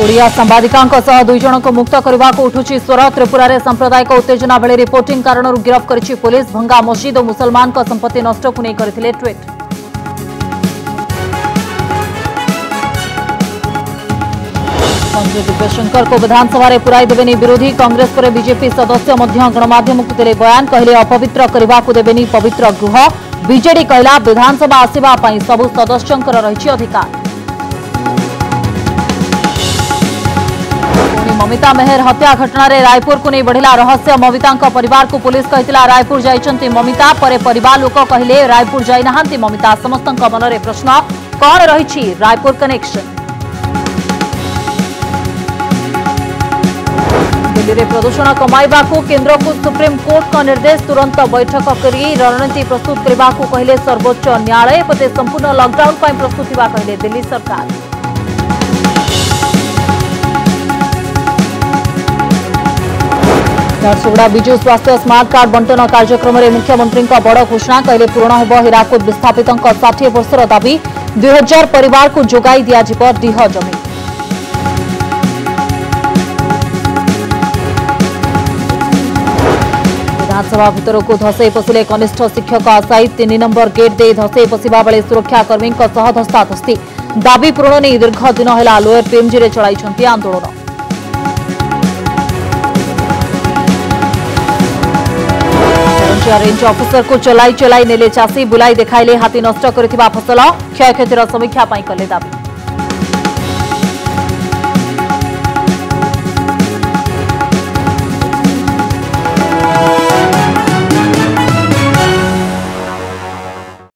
ओडिया सांबादिकों दुईज को मुक्त करने को उठू स्वर त्रिपुर में सांप्रदायिक उत्तेजना बेले रिपोर्टिंग कारण गिरफ्त कर पुलिस भंगा मस्जिद और मुसलमान का संपत्ति नष्ट नहीं करते ट्विट मंत्री को विधानसभा पुराई देवे विरोधी कांग्रेस पर विजेपी सदस्य गणमाम को दे बयान कहे अपवित्र करने को देवे पवित्र गृह विजेड कहला विधानसभा आसवाई सबू सदस्यों रही अधिकार ममिता मेहर हत्या घटन रायपुर को नहीं बढ़ला रहस्य ममिता पर पुलिस कहला रायपुर जामिता पर पर लोक कहे रायपुर जाना ममिता समस्त मन में प्रश्न कौन रही रायपुर कनेक्शन दिल्ली में प्रदूषण कम केन्द्र को सुप्रीम कोर्ट का निर्देश तुरंत बैठक कर रणनीति प्रस्तुत करने को कहे सर्वोच्च न्यायालय पते संपूर्ण लकडाउन प्रस्तुत कहे दिल्ली सरकार झारसुगुड़ा विजु स्वास्थ्य स्मार्ट कार्ड बंटन कार्यक्रम में मुख्यमंत्री बड़ घोषणा कहे पूरण हो हीराकुद विस्थापित षाठी वर्ष दावी दुई हजार पर जोगाई दिज्व दीह जमी विधानसभा भीतर को धसई पशिले कनिष्ठ शिक्षक आशायी तीन नंबर गेट दे धसई पशा बेले सुरक्षाकर्मी धस्ताधस्ती दाबी पूरण नहीं दीर्घ दिन है लोअर पीएमजी चल आंदोलन ରେଞ୍ଜର ରେଞ୍ଜ ଅଫିସରକୁ ଚଲାଇ ଚଲାଇ ନେଲେ ଚାଷୀ ବୁଲାଇ ଦେଖାଇଲେ ହାତୀ ନଷ୍ଟ କରିଥିବା ଫସଲ କ୍ଷୟକ୍ଷତିର ସମୀକ୍ଷା ପାଇଁ କଲେ ଦାବି